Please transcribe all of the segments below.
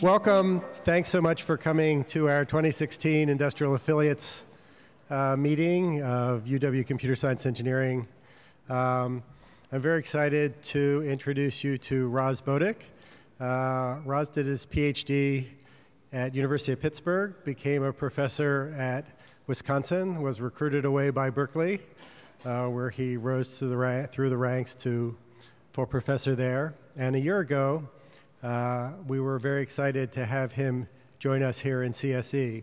Welcome. Thanks so much for coming to our 2016 Industrial Affiliates uh, meeting of UW Computer Science Engineering. Um, I'm very excited to introduce you to Ras Bodik. Uh, Ras did his PhD at University of Pittsburgh, became a professor at Wisconsin, was recruited away by Berkeley, uh, where he rose the through the ranks to full professor there. And a year ago, uh, we were very excited to have him join us here in CSE.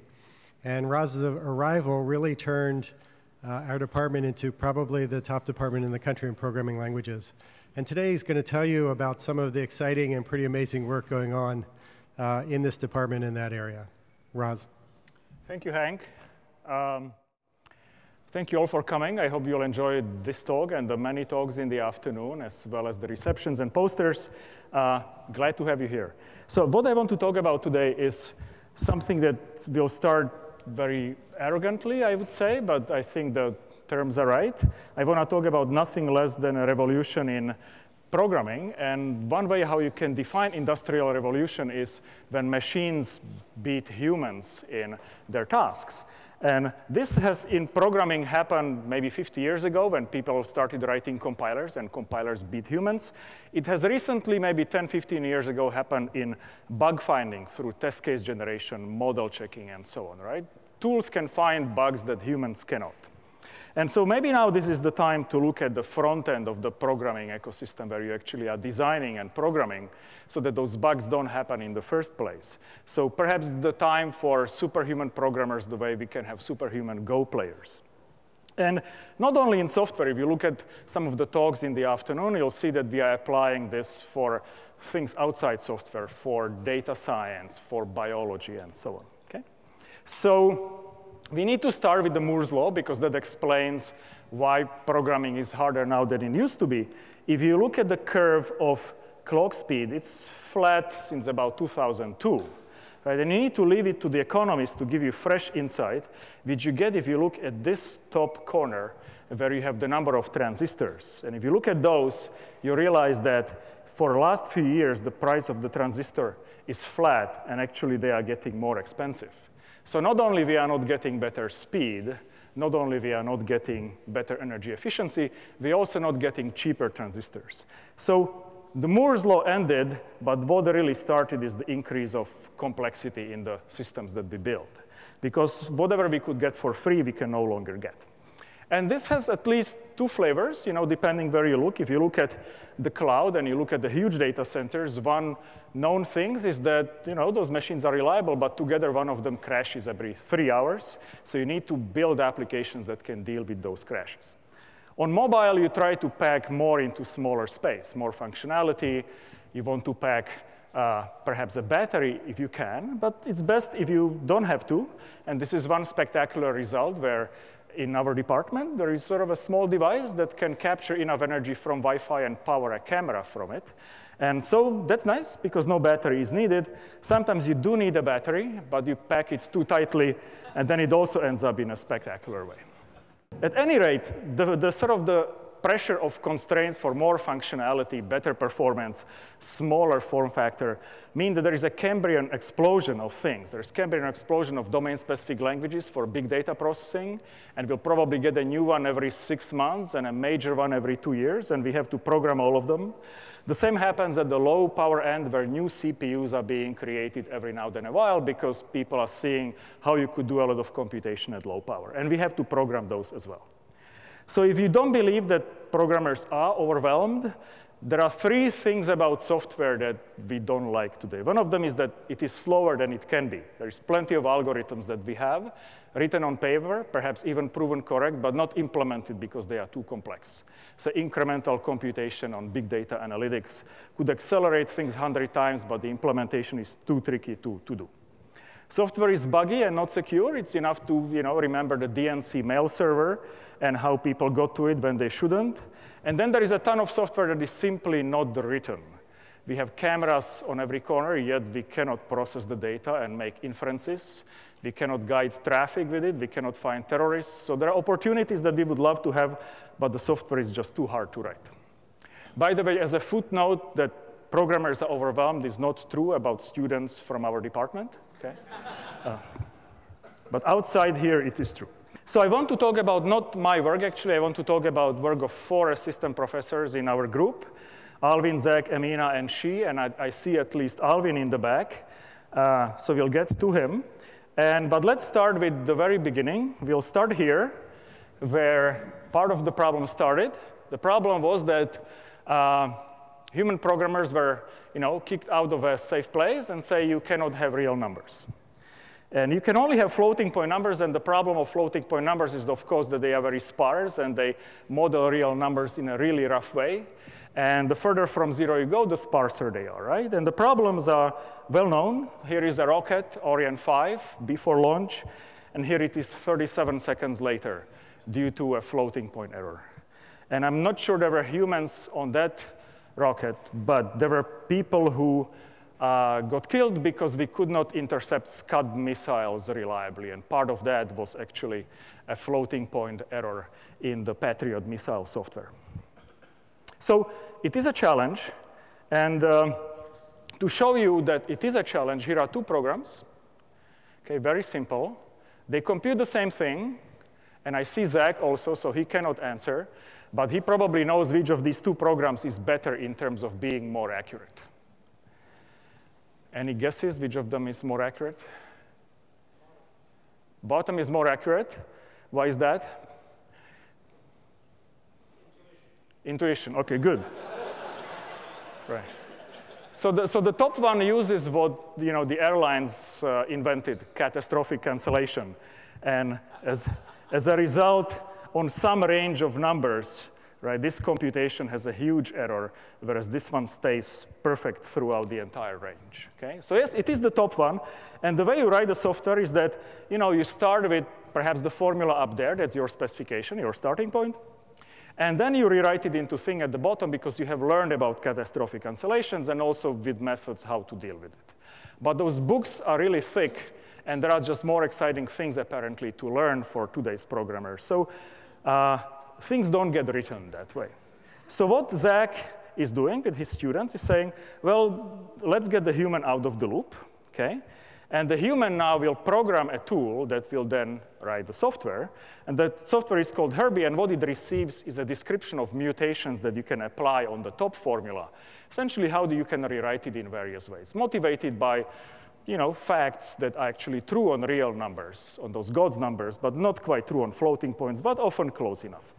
And Ras's arrival really turned uh, our department into probably the top department in the country in programming languages. And today he's going to tell you about some of the exciting and pretty amazing work going on uh, in this department in that area. Ras. Thank you, Hank. Um, thank you all for coming. I hope you'll enjoy this talk and the many talks in the afternoon, as well as the receptions and posters. Uh, glad to have you here. So what I want to talk about today is something that will start very arrogantly, I would say, but I think the terms are right. I want to talk about nothing less than a revolution in programming. And one way how you can define industrial revolution is when machines beat humans in their tasks. And this has in programming happened maybe 50 years ago when people started writing compilers and compilers beat humans. It has recently, maybe 10, 15 years ago, happened in bug finding through test case generation, model checking, and so on, right? Tools can find bugs that humans cannot. And so maybe now this is the time to look at the front end of the programming ecosystem where you actually are designing and programming so that those bugs don't happen in the first place. So perhaps it's the time for superhuman programmers the way we can have superhuman Go players. And not only in software, if you look at some of the talks in the afternoon, you'll see that we are applying this for things outside software, for data science, for biology, and so on. Okay? So we need to start with the Moore's law because that explains why programming is harder now than it used to be. If you look at the curve of clock speed, it's flat since about 2002. Right? And you need to leave it to the economists to give you fresh insight, which you get if you look at this top corner where you have the number of transistors. And if you look at those, you realize that for the last few years, the price of the transistor is flat, and actually they are getting more expensive. So not only we are not getting better speed, not only we are not getting better energy efficiency, we also not getting cheaper transistors. So the Moore's law ended, but what really started is the increase of complexity in the systems that we build. Because whatever we could get for free, we can no longer get. And this has at least two flavors, you know, depending where you look. If you look at the cloud and you look at the huge data centers, one known things is that, you know, those machines are reliable, but together one of them crashes every three hours. So you need to build applications that can deal with those crashes. On mobile, you try to pack more into smaller space, more functionality. You want to pack uh, perhaps a battery if you can, but it's best if you don't have to. And this is one spectacular result where in our department, there is sort of a small device that can capture enough energy from Wi-Fi and power a camera from it. And so that's nice because no battery is needed. Sometimes you do need a battery, but you pack it too tightly, and then it also ends up in a spectacular way. At any rate, the, the sort of the pressure of constraints for more functionality, better performance, smaller form factor, mean that there is a Cambrian explosion of things. There's Cambrian explosion of domain-specific languages for big data processing, and we'll probably get a new one every six months and a major one every two years, and we have to program all of them. The same happens at the low power end where new CPUs are being created every now and then a while because people are seeing how you could do a lot of computation at low power. And we have to program those as well. So if you don't believe that programmers are overwhelmed, there are three things about software that we don't like today. One of them is that it is slower than it can be. There's plenty of algorithms that we have, written on paper, perhaps even proven correct, but not implemented because they are too complex. So incremental computation on big data analytics could accelerate things 100 times, but the implementation is too tricky to, to do. Software is buggy and not secure. It's enough to you know, remember the DNC mail server and how people got to it when they shouldn't. And then there is a ton of software that is simply not written. We have cameras on every corner, yet we cannot process the data and make inferences. We cannot guide traffic with it. We cannot find terrorists. So there are opportunities that we would love to have, but the software is just too hard to write. By the way, as a footnote, that programmers are overwhelmed is not true about students from our department. Okay? Uh, but outside here, it is true. So I want to talk about not my work, actually. I want to talk about work of four assistant professors in our group. Alvin, Zach, Emina, and Xi, and I, I see at least Alvin in the back. Uh, so we'll get to him. And, but let's start with the very beginning. We'll start here, where part of the problem started. The problem was that uh, human programmers were you know, kicked out of a safe place and say you cannot have real numbers. And you can only have floating point numbers, and the problem of floating point numbers is, of course, that they are very sparse and they model real numbers in a really rough way. And the further from zero you go, the sparser they are, right? And the problems are well known. Here is a rocket, Ariane 5, before launch. And here it is 37 seconds later due to a floating point error. And I'm not sure there were humans on that rocket, but there were people who uh, got killed because we could not intercept Scud missiles reliably. And part of that was actually a floating point error in the Patriot missile software. So it is a challenge. And um, to show you that it is a challenge, here are two programs. Okay, very simple. They compute the same thing. And I see Zach also, so he cannot answer. But he probably knows which of these two programs is better in terms of being more accurate. Any guesses which of them is more accurate? Bottom is more accurate. Why is that? Intuition, okay, good. right. So the, so the top one uses what you know, the airlines uh, invented, catastrophic cancellation. And as, as a result, on some range of numbers, right, this computation has a huge error, whereas this one stays perfect throughout the entire range. Okay? So yes, it is the top one. And the way you write the software is that you, know, you start with perhaps the formula up there, that's your specification, your starting point. And then you rewrite it into thing at the bottom because you have learned about catastrophic cancellations and also with methods how to deal with it. But those books are really thick, and there are just more exciting things apparently to learn for today's programmers. So uh, things don't get written that way. So what Zach is doing with his students is saying, well, let's get the human out of the loop, okay? And the human now will program a tool that will then write the software. And that software is called Herbie, and what it receives is a description of mutations that you can apply on the top formula. Essentially, how do you can rewrite it in various ways, motivated by you know, facts that are actually true on real numbers, on those God's numbers, but not quite true on floating points, but often close enough.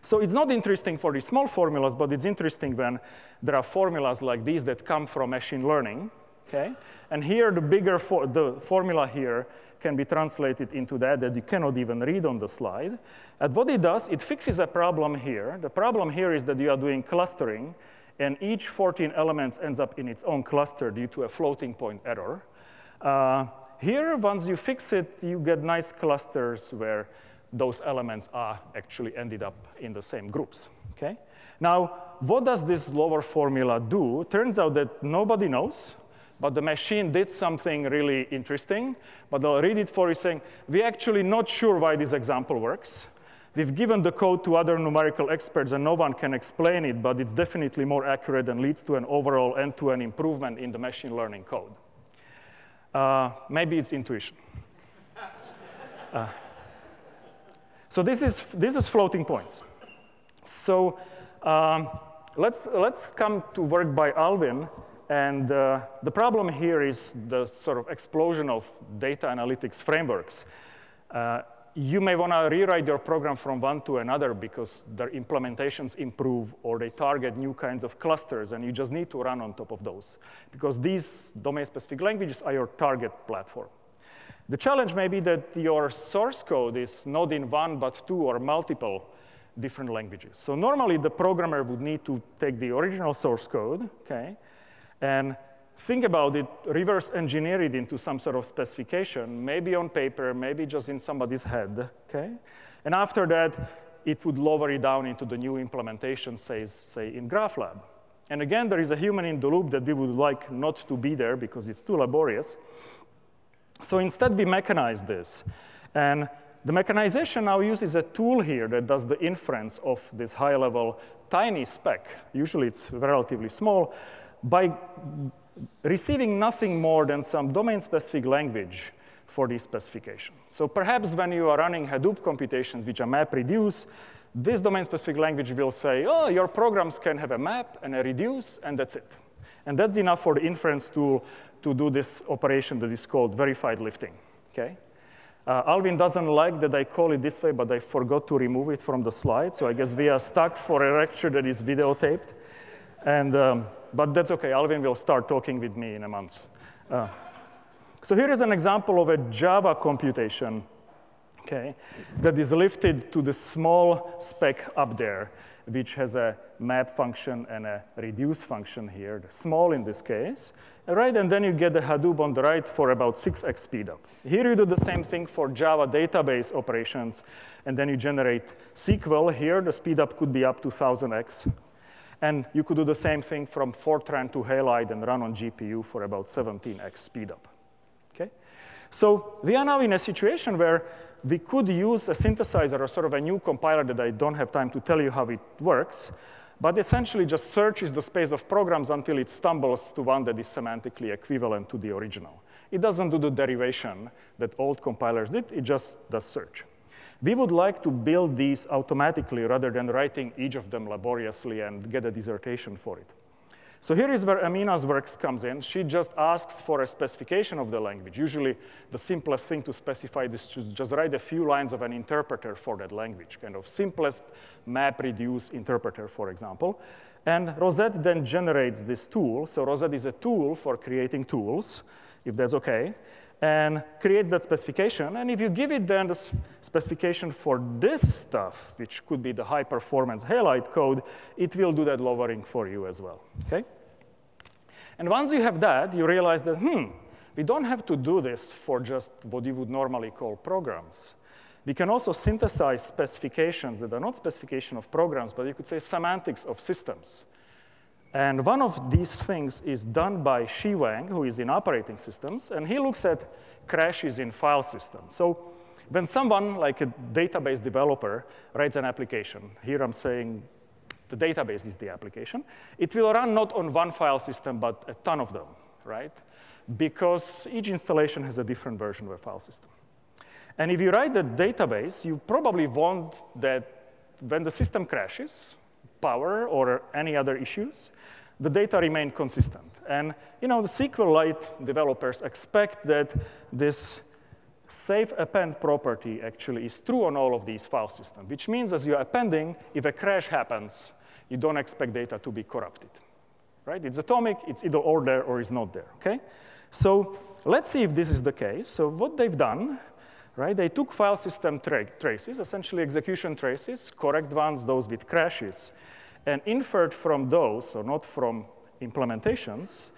So it's not interesting for these small formulas, but it's interesting when there are formulas like these that come from machine learning, Okay? And here, the bigger for, the formula here can be translated into that that you cannot even read on the slide. And what it does, it fixes a problem here. The problem here is that you are doing clustering, and each 14 elements ends up in its own cluster due to a floating point error. Uh, here, once you fix it, you get nice clusters where those elements are actually ended up in the same groups. Okay? Now, what does this lower formula do? Turns out that nobody knows. But the machine did something really interesting. But I'll read it for you saying, we're actually not sure why this example works. We've given the code to other numerical experts, and no one can explain it, but it's definitely more accurate and leads to an overall end-to-end -end improvement in the machine learning code. Uh, maybe it's intuition. uh, so this is, this is floating points. So um, let's, let's come to work by Alvin. And uh, the problem here is the sort of explosion of data analytics frameworks. Uh, you may want to rewrite your program from one to another because their implementations improve or they target new kinds of clusters, and you just need to run on top of those because these domain-specific languages are your target platform. The challenge may be that your source code is not in one, but two or multiple different languages. So normally, the programmer would need to take the original source code, okay, and think about it, reverse engineer it into some sort of specification, maybe on paper, maybe just in somebody's head, okay? And after that, it would lower it down into the new implementation, say, say in GraphLab. And again, there is a human in the loop that we would like not to be there because it's too laborious. So instead, we mechanize this. And the mechanization now uses a tool here that does the inference of this high-level tiny spec. Usually it's relatively small. By receiving nothing more than some domain-specific language for these specifications. So perhaps when you are running Hadoop computations, which are map-reduce, this domain-specific language will say, oh, your programs can have a map and a reduce, and that's it. And that's enough for the inference tool to do this operation that is called verified lifting, okay? Uh, Alvin doesn't like that I call it this way, but I forgot to remove it from the slide, so I guess we are stuck for a lecture that is videotaped. And, um, but that's okay, Alvin will start talking with me in a month. Uh, so here is an example of a Java computation, okay, that is lifted to the small spec up there, which has a map function and a reduce function here, small in this case, right? And then you get the Hadoop on the right for about 6x speedup. Here you do the same thing for Java database operations, and then you generate SQL. Here the speedup could be up to 1000x. And you could do the same thing from Fortran to Halide and run on GPU for about 17x speedup. Okay? So we are now in a situation where we could use a synthesizer or sort of a new compiler that I don't have time to tell you how it works, but essentially just searches the space of programs until it stumbles to one that is semantically equivalent to the original. It doesn't do the derivation that old compilers did, it just does search. We would like to build these automatically rather than writing each of them laboriously and get a dissertation for it. So here is where Emina's works comes in. She just asks for a specification of the language. Usually the simplest thing to specify is to just write a few lines of an interpreter for that language, kind of simplest map-reduce interpreter, for example. And Rosette then generates this tool. So Rosette is a tool for creating tools, if that's OK and creates that specification. And if you give it then the specification for this stuff, which could be the high performance Halide code, it will do that lowering for you as well, okay? And once you have that, you realize that, hmm, we don't have to do this for just what you would normally call programs. We can also synthesize specifications that are not specification of programs, but you could say semantics of systems. And one of these things is done by Xi Wang, who is in operating systems, and he looks at crashes in file systems. So when someone, like a database developer, writes an application, here I'm saying the database is the application, it will run not on one file system, but a ton of them, right? Because each installation has a different version of a file system. And if you write the database, you probably want that when the system crashes, power or any other issues, the data remain consistent. And you know, the SQLite developers expect that this safe append property actually is true on all of these file systems, which means as you're appending, if a crash happens, you don't expect data to be corrupted. Right? It's atomic, it's either or there or it's not there, okay? So let's see if this is the case. So what they've done, right, they took file system tra traces, essentially execution traces, correct ones, those with crashes, and inferred from those, so not from implementations,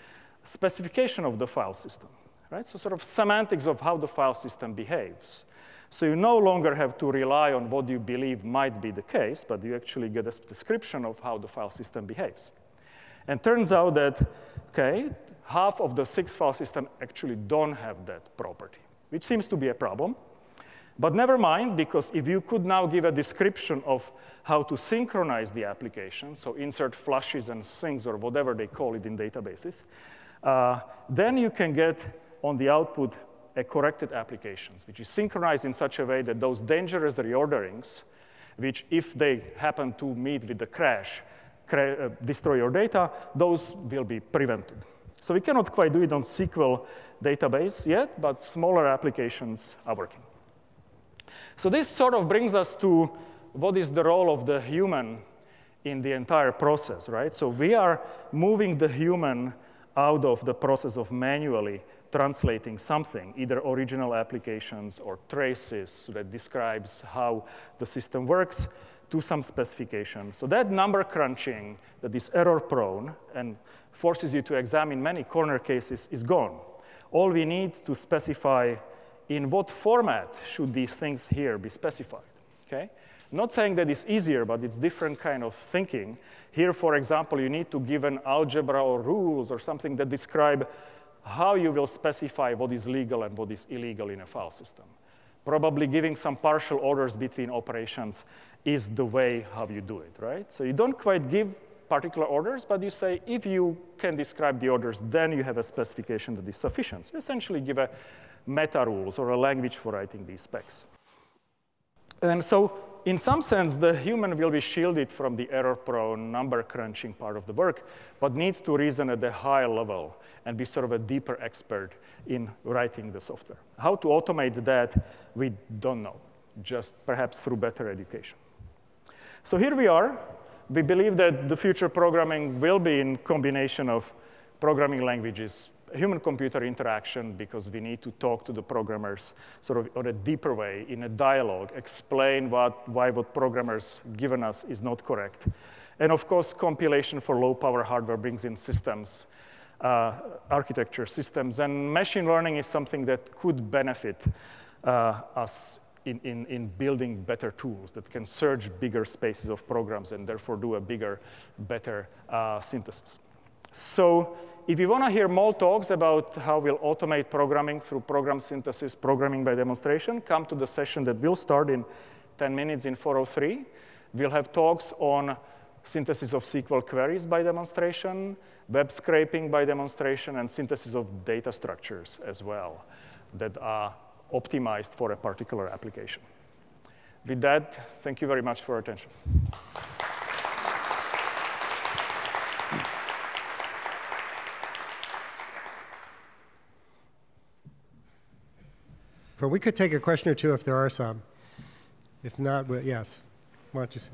specification of the file system, right? So sort of semantics of how the file system behaves. So you no longer have to rely on what you believe might be the case, but you actually get a description of how the file system behaves. And turns out that, okay, half of the six file system actually don't have that property, which seems to be a problem. But never mind, because if you could now give a description of how to synchronize the application, so insert flushes and syncs or whatever they call it in databases, uh, then you can get on the output a corrected applications, which is synchronized in such a way that those dangerous reorderings, which if they happen to meet with the crash, cra uh, destroy your data, those will be prevented. So we cannot quite do it on SQL database yet, but smaller applications are working. So this sort of brings us to what is the role of the human in the entire process, right? So we are moving the human out of the process of manually translating something, either original applications or traces that describes how the system works, to some specification. So that number crunching that is error prone and forces you to examine many corner cases is gone. All we need to specify in what format should these things here be specified. Okay? Not saying that it's easier, but it's different kind of thinking. Here, for example, you need to give an algebra or rules or something that describe how you will specify what is legal and what is illegal in a file system. Probably giving some partial orders between operations is the way how you do it, right? So you don't quite give particular orders, but you say if you can describe the orders, then you have a specification that is sufficient. So essentially give a meta rules or a language for writing these specs. And so in some sense, the human will be shielded from the error-prone number crunching part of the work, but needs to reason at a higher level and be sort of a deeper expert in writing the software. How to automate that, we don't know, just perhaps through better education. So here we are. We believe that the future programming will be in combination of programming languages human-computer interaction because we need to talk to the programmers sort of on a deeper way, in a dialogue, explain what, why what programmers given us is not correct. And of course, compilation for low-power hardware brings in systems, uh, architecture systems, and machine learning is something that could benefit uh, us in, in, in, building better tools that can search bigger spaces of programs and therefore do a bigger, better uh, synthesis. So if you want to hear more talks about how we'll automate programming through program synthesis, programming by demonstration, come to the session that will start in 10 minutes in 403. We'll have talks on synthesis of SQL queries by demonstration, web scraping by demonstration, and synthesis of data structures as well that are optimized for a particular application. With that, thank you very much for your attention. But we could take a question or two if there are some. If not, yes. Why don't you see?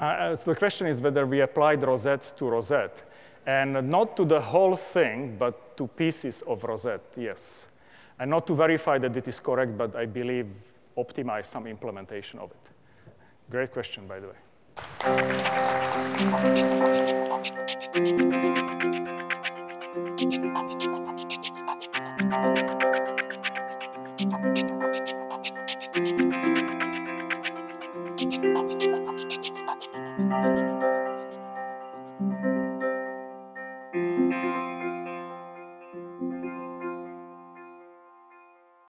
Uh, so the question is whether we applied Rosette to Rosette. And not to the whole thing, but to pieces of Rosette, yes. And not to verify that it is correct, but I believe optimize some implementation of it. Great question, by the way.